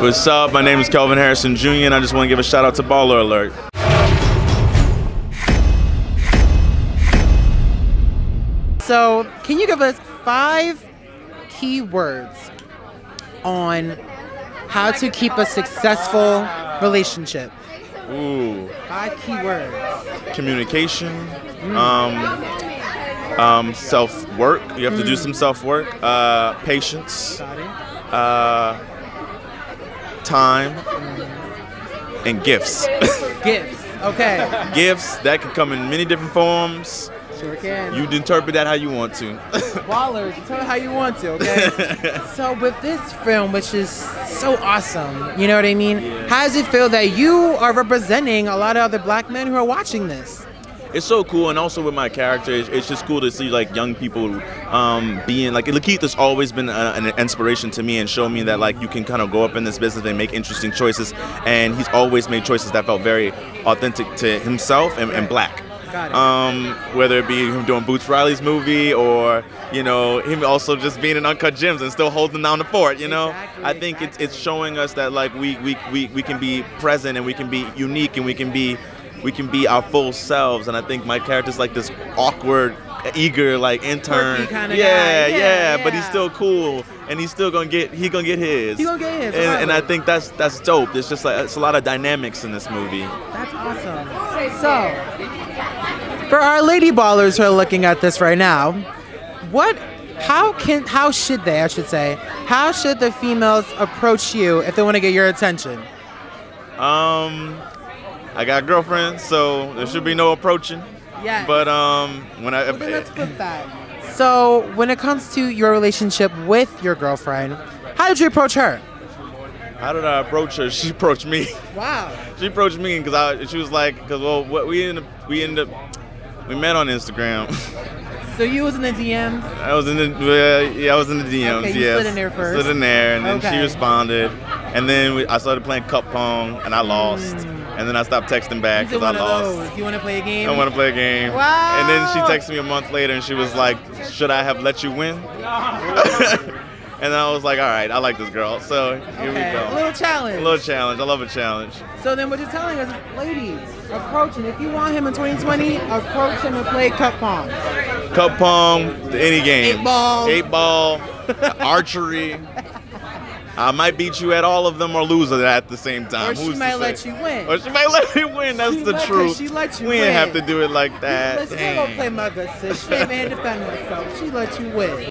What's up? My name is Kelvin Harrison Jr. and I just want to give a shout out to Baller Alert. So, can you give us five key words on how to keep a successful relationship? Ooh, Five key words. communication, um, um, self work. You have to do some self work. Uh, patience, uh, time, and gifts. Gifts. Okay. gifts that can come in many different forms. Sure can. You interpret that how you want to. Ballers, tell it how you want to, okay? so with this film, which is so awesome, you know what I mean? Yeah. How does it feel that you are representing a lot of other black men who are watching this? It's so cool and also with my character it's, it's just cool to see like young people um, being like Lakeith has always been a, an inspiration to me and show me that like you can kind of go up in this business and make interesting choices and he's always made choices that felt very authentic to himself and, and black Got it. um, whether it be him doing Boots Riley's movie or you know him also just being in Uncut Gems and still holding down the fort. You know, Exactly, I think it's it's showing us that like we, we we we can be present and we can be unique and we can be we can be our full selves. And I think my character's like this awkward. Eager like intern, kinda yeah, guy. yeah, Yeah, but he's still cool, and he's still gonna get he gonna get his. He gonna get his, and, and I think that's that's dope. There's just like it's a lot of dynamics in this movie. That's awesome. So, for our lady ballers who are looking at this right now, what, how can, how should they, I should say, how should the females approach you if they want to get your attention? Um, I got a girlfriend, so there should be no approaching. Yeah. But um, when I Well, then let's flip that. So, when it comes to your relationship with your girlfriend, how did you approach her? how did I approach her? She approached me. Wow. she approached me because I she was like, because well, what we ended up, we ended up we met on Instagram. So you was in the DMs. I was in the uh, yeah, I was in the DMs. Okay, you yes. slid in there first. Slid in there, and then she responded, and then we, I started playing cup pong, and I lost, and then I stopped texting back because I lost. You want to play a game? I want to play a game. Wow. And then she texted me a month later and she was like, Should I have let you win? and I was like, All right, I like this girl. So here Okay, we go. a little challenge. A little challenge. I love a challenge. So then what you're telling us, ladies, approach him. If you want him in 2020, approach him and play cup pong. Cup pong, any game. Eight ball. Eight ball, archery. I might beat you at all of them or lose it at the same time. Or Who's she might let you win. Or she might let me win. That's she the let, truth. She let you we win. didn't have to do it like that. Listen, Dang. I don't play mother, sis. She ain't man defend myself. She let you win.